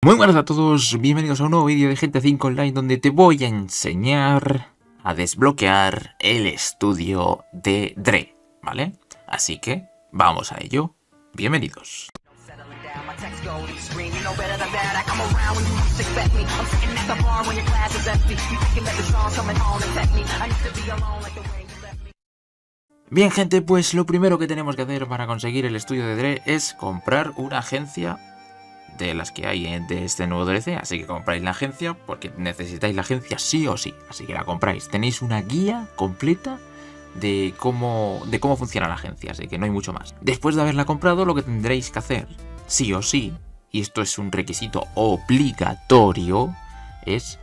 Muy buenas a todos, bienvenidos a un nuevo vídeo de GTA 5 Online donde te voy a enseñar a desbloquear el estudio de Dre, ¿vale? Así que vamos a ello, bienvenidos. Bien gente, pues lo primero que tenemos que hacer para conseguir el estudio de Dre es comprar una agencia de las que hay de este nuevo DLC, así que compráis la agencia porque necesitáis la agencia sí o sí, así que la compráis. Tenéis una guía completa de cómo, de cómo funciona la agencia, así que no hay mucho más. Después de haberla comprado, lo que tendréis que hacer, sí o sí, y esto es un requisito obligatorio, es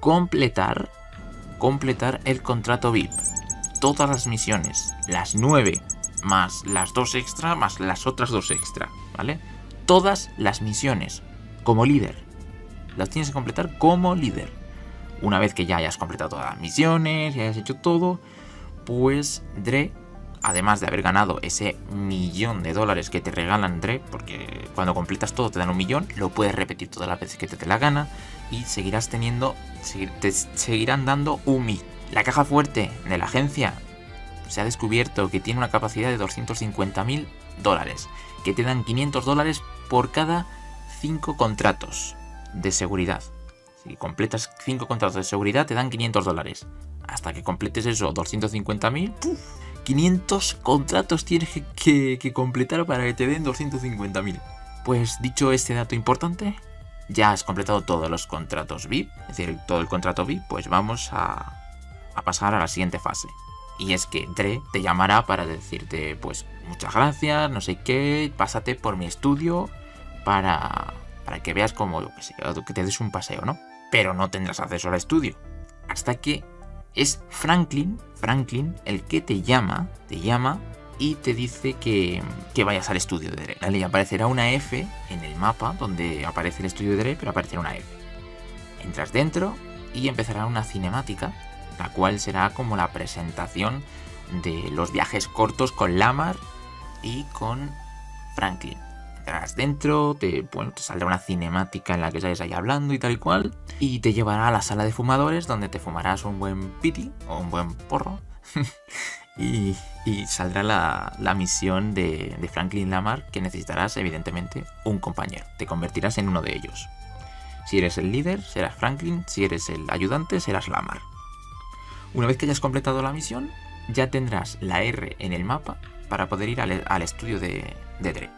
completar, completar el contrato VIP. Todas las misiones, las 9 más las dos extra, más las otras dos extra, ¿vale? Todas las misiones, como líder. Las tienes que completar como líder. Una vez que ya hayas completado todas las misiones, ya hayas hecho todo, pues Dre, además de haber ganado ese millón de dólares que te regalan Dre, porque cuando completas todo te dan un millón, lo puedes repetir todas las veces que te la gana y seguirás teniendo, te seguirán dando un millón. La caja fuerte de la agencia se ha descubierto que tiene una capacidad de 250 mil dólares, que te dan 500 dólares por cada 5 contratos de seguridad. Si completas 5 contratos de seguridad te dan 500 dólares. Hasta que completes eso, 250 mil, 500 contratos tienes que, completar para que te den 250 mil. Pues dicho este dato importante, ya has completado todos los contratos VIP, es decir, todo el contrato VIP, pues vamos a pasar a la siguiente fase. Y es que Dre te llamará para decirte, pues, muchas gracias, no sé qué, pásate por mi estudio para, para que veas como, yo qué sé, que te des un paseo, ¿no? Pero no tendrás acceso al estudio. Hasta que es Franklin, Franklin, el que te llama, te llama y te dice que, que vayas al estudio de Dre. Y aparecerá una F en el mapa donde aparece el estudio de Dre, pero aparecerá una F. Entras dentro y empezará una cinemática, la cual será como la presentación de los viajes cortos con Lamar y con Franklin. Entrarás dentro, te, saldrá una cinemática en la que sales ahí hablando y tal y cual, y te llevará a la sala de fumadores donde te fumarás un buen piti o un buen porro. y, saldrá la, misión de Franklin Lamar que necesitarás evidentemente un compañero. Te convertirás en uno de ellos. Si eres el líder, serás Franklin. Si eres el ayudante, serás Lamar. Una vez que hayas completado la misión, ya tendrás la R en el mapa para poder ir al, estudio de, de Dre.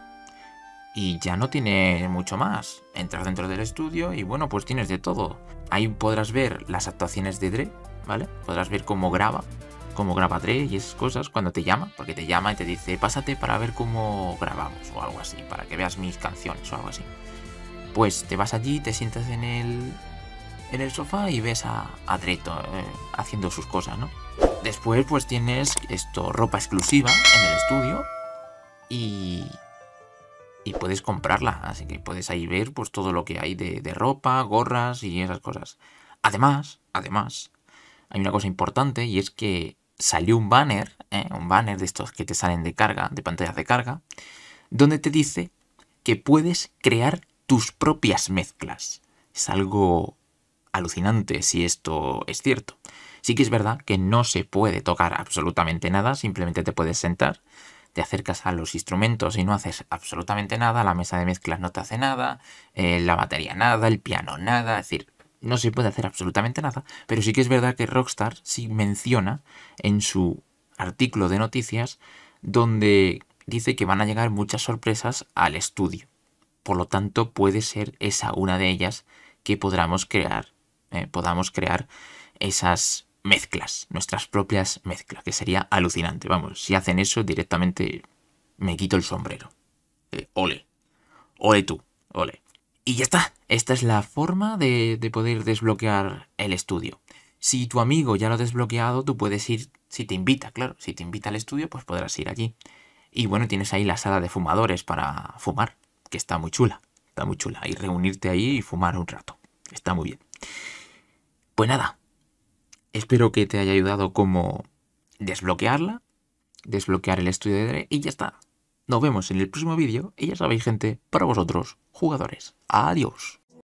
Y ya no tiene mucho más. Entras dentro del estudio y bueno, pues tienes de todo. Ahí podrás ver las actuaciones de Dre, ¿vale? Podrás ver cómo graba, cómo graba Dre y esas cosas cuando te llama, porque te llama y te dice, pásate para ver cómo grabamos o algo así, para que veas mis canciones o algo así. Pues te vas allí, te sientas en el, en el sofá y ves a, a eh, haciendo sus cosas, ¿no? Después pues tienes esto, ropa exclusiva en el estudio y, y puedes comprarla, así que puedes ahí ver pues todo lo que hay de, de ropa, gorras y esas cosas. Además, además, hay una cosa importante y es que salió un banner, ¿eh? un banner de estos que te salen de carga, de pantallas de carga, donde te dice que puedes crear tus propias mezclas. Es algo alucinante si esto es cierto. Sí que es verdad que no se puede tocar absolutamente nada, simplemente te puedes sentar, te acercas a los instrumentos y no haces absolutamente nada, la mesa de mezclas no te hace nada, eh, la batería nada, el piano nada, es decir, no se puede hacer absolutamente nada, pero sí que es verdad que Rockstar sí menciona en su artículo de noticias donde dice que van a llegar muchas sorpresas al estudio. Por lo tanto, puede ser esa una de ellas que podamos crear, eh, podamos crear esas mezclas, nuestras propias mezclas, que sería alucinante. Vamos, si hacen eso directamente me quito el sombrero. Eh, ole, ole tú, ole. Y ya está, esta es la forma de, de poder desbloquear el estudio. Si tu amigo ya lo ha desbloqueado, tú puedes ir, si te invita, claro, si te invita al estudio, pues podrás ir allí. Y bueno, tienes ahí la sala de fumadores para fumar, que está muy chula, está muy chula. Y reunirte ahí y fumar un rato, está muy bien. Pues nada, espero que te haya ayudado como desbloquearla, desbloquear el estudio de Dre y ya está. Nos vemos en el próximo vídeo y ya sabéis gente, para vosotros, jugadores. Adiós.